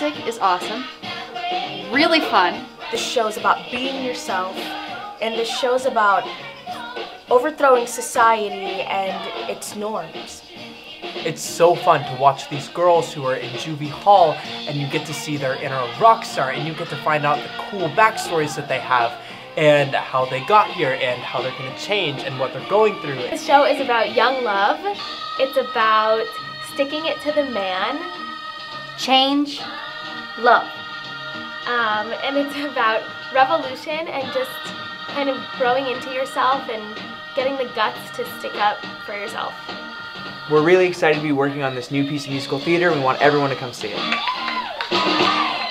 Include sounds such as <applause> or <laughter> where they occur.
music is awesome, really fun. The show's about being yourself, and the show's about overthrowing society and its norms. It's so fun to watch these girls who are in Juvie Hall and you get to see their inner rock star and you get to find out the cool backstories that they have and how they got here and how they're going to change and what they're going through. The show is about young love. It's about sticking it to the man. Change, love. Um, and it's <laughs> about revolution and just kind of growing into yourself and getting the guts to stick up for yourself. We're really excited to be working on this new piece of musical theater. We want everyone to come see it.